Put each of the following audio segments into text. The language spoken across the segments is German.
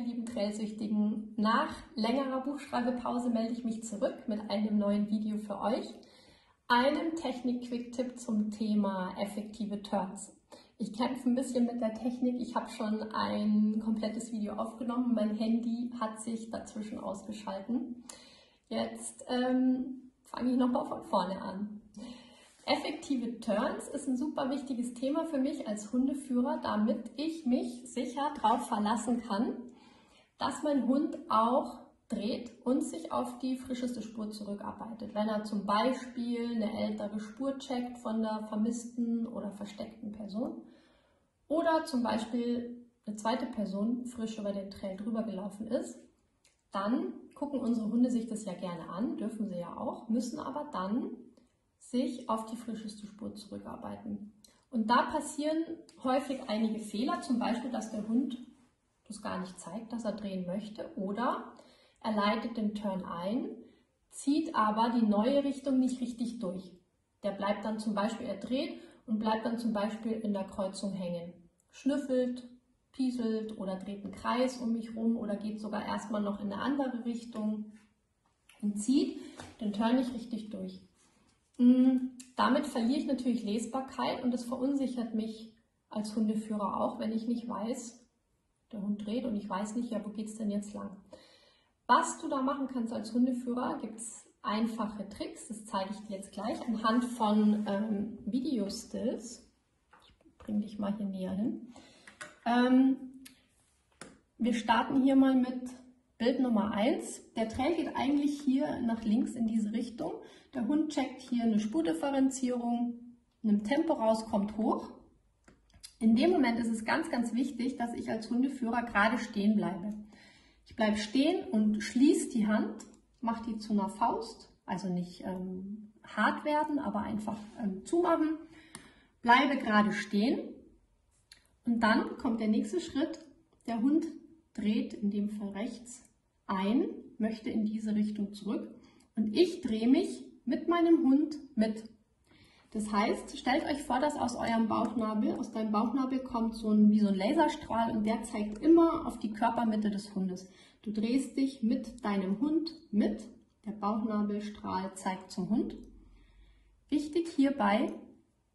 meine lieben Trailsüchtigen. Nach längerer Buchschreibepause melde ich mich zurück mit einem neuen Video für euch. Einem Technik-Quick-Tipp zum Thema effektive Turns. Ich kämpfe ein bisschen mit der Technik. Ich habe schon ein komplettes Video aufgenommen. Mein Handy hat sich dazwischen ausgeschalten. Jetzt ähm, fange ich nochmal von vorne an. Effektive Turns ist ein super wichtiges Thema für mich als Hundeführer, damit ich mich sicher darauf verlassen kann, dass mein Hund auch dreht und sich auf die frischeste Spur zurückarbeitet. Wenn er zum Beispiel eine ältere Spur checkt von der vermissten oder versteckten Person oder zum Beispiel eine zweite Person frisch über den Trail drüber gelaufen ist, dann gucken unsere Hunde sich das ja gerne an, dürfen sie ja auch, müssen aber dann sich auf die frischeste Spur zurückarbeiten. Und da passieren häufig einige Fehler, zum Beispiel, dass der Hund das gar nicht zeigt, dass er drehen möchte oder er leitet den Turn ein, zieht aber die neue Richtung nicht richtig durch. Der bleibt dann zum Beispiel, er dreht und bleibt dann zum Beispiel in der Kreuzung hängen. Schnüffelt, pieselt oder dreht einen Kreis um mich rum oder geht sogar erstmal noch in eine andere Richtung und zieht den Turn nicht richtig durch. Mm, damit verliere ich natürlich Lesbarkeit und das verunsichert mich als Hundeführer auch, wenn ich nicht weiß, der Hund dreht und ich weiß nicht, ja, wo geht es denn jetzt lang. Was du da machen kannst als Hundeführer, gibt es einfache Tricks, das zeige ich dir jetzt gleich anhand von ähm, Video-Stills. Ich bringe dich mal hier näher hin. Ähm, wir starten hier mal mit Bild Nummer 1. Der Trail geht eigentlich hier nach links in diese Richtung. Der Hund checkt hier eine Spurdifferenzierung, nimmt Tempo raus, kommt hoch. In dem Moment ist es ganz, ganz wichtig, dass ich als Hundeführer gerade stehen bleibe. Ich bleibe stehen und schließe die Hand, mache die zu einer Faust, also nicht ähm, hart werden, aber einfach ähm, zumachen. Bleibe gerade stehen und dann kommt der nächste Schritt. Der Hund dreht in dem Fall rechts ein, möchte in diese Richtung zurück und ich drehe mich mit meinem Hund mit. Das heißt, stellt euch vor, dass aus eurem Bauchnabel, aus deinem Bauchnabel kommt so ein, wie so ein Laserstrahl und der zeigt immer auf die Körpermitte des Hundes. Du drehst dich mit deinem Hund mit, der Bauchnabelstrahl zeigt zum Hund. Wichtig hierbei,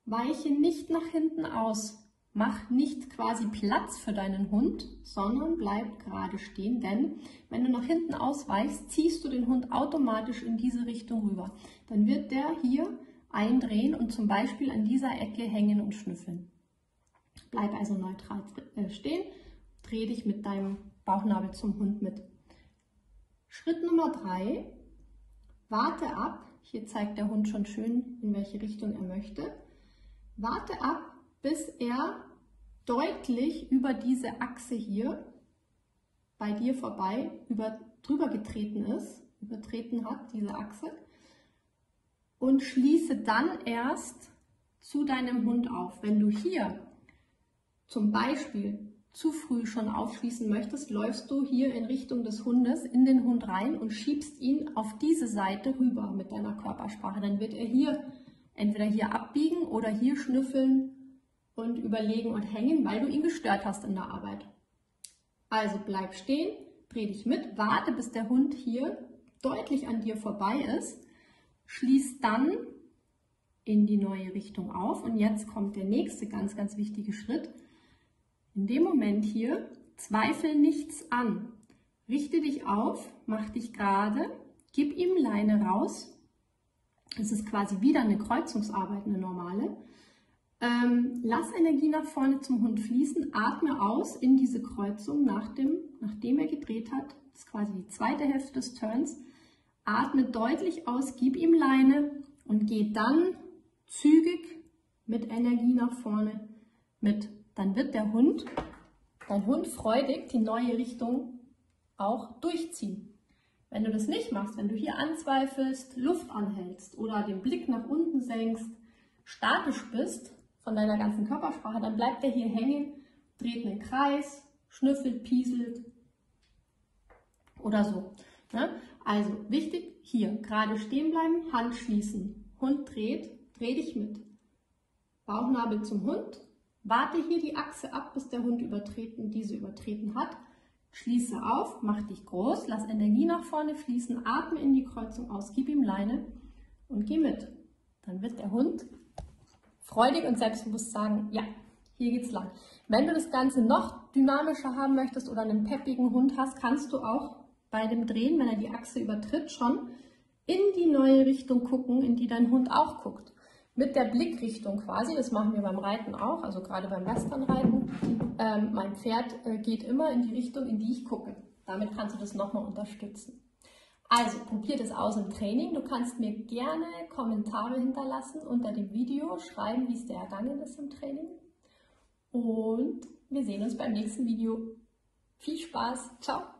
weiche nicht nach hinten aus, Mach nicht quasi Platz für deinen Hund, sondern bleib gerade stehen, denn wenn du nach hinten ausweichst, ziehst du den Hund automatisch in diese Richtung rüber. Dann wird der hier eindrehen und zum Beispiel an dieser Ecke hängen und schnüffeln. Bleib also neutral äh, stehen, dreh dich mit deinem Bauchnabel zum Hund mit. Schritt Nummer drei, warte ab. Hier zeigt der Hund schon schön, in welche Richtung er möchte. Warte ab, bis er deutlich über diese Achse hier bei dir vorbei über, drüber getreten ist, übertreten hat, diese Achse. Und schließe dann erst zu deinem Hund auf. Wenn du hier zum Beispiel zu früh schon aufschließen möchtest, läufst du hier in Richtung des Hundes in den Hund rein und schiebst ihn auf diese Seite rüber mit deiner Körpersprache. Dann wird er hier entweder hier abbiegen oder hier schnüffeln und überlegen und hängen, weil du ihn gestört hast in der Arbeit. Also bleib stehen, dreh dich mit, warte, bis der Hund hier deutlich an dir vorbei ist, schließ dann in die neue Richtung auf und jetzt kommt der nächste ganz, ganz wichtige Schritt. In dem Moment hier zweifel nichts an. Richte dich auf, mach dich gerade, gib ihm Leine raus. Es ist quasi wieder eine Kreuzungsarbeit, eine normale. Ähm, lass Energie nach vorne zum Hund fließen, atme aus in diese Kreuzung, nach dem, nachdem er gedreht hat. Das ist quasi die zweite Hälfte des Turns. Atme deutlich aus, gib ihm Leine und geh dann zügig mit Energie nach vorne mit. Dann wird der Hund, dein Hund freudig die neue Richtung auch durchziehen. Wenn du das nicht machst, wenn du hier anzweifelst, Luft anhältst oder den Blick nach unten senkst, statisch bist, von deiner ganzen Körpersprache, dann bleibt er hier hängen, dreht einen Kreis, schnüffelt, pieselt oder so. Ne? Also wichtig, hier gerade stehen bleiben, Hand schließen. Hund dreht, dreh dich mit. Bauchnabel zum Hund. Warte hier die Achse ab, bis der Hund übertreten, diese übertreten hat. Schließe auf, mach dich groß, lass Energie nach vorne fließen, atme in die Kreuzung aus, gib ihm Leine und geh mit. Dann wird der Hund freudig und selbstbewusst sagen, ja, hier geht's lang. Wenn du das Ganze noch dynamischer haben möchtest oder einen peppigen Hund hast, kannst du auch bei dem Drehen, wenn er die Achse übertritt, schon in die neue Richtung gucken, in die dein Hund auch guckt. Mit der Blickrichtung quasi, das machen wir beim Reiten auch, also gerade beim Westernreiten. Ähm, mein Pferd äh, geht immer in die Richtung, in die ich gucke. Damit kannst du das nochmal unterstützen. Also probier das aus im Training. Du kannst mir gerne Kommentare hinterlassen unter dem Video, schreiben, wie es dir ergangen ist im Training. Und wir sehen uns beim nächsten Video. Viel Spaß. Ciao.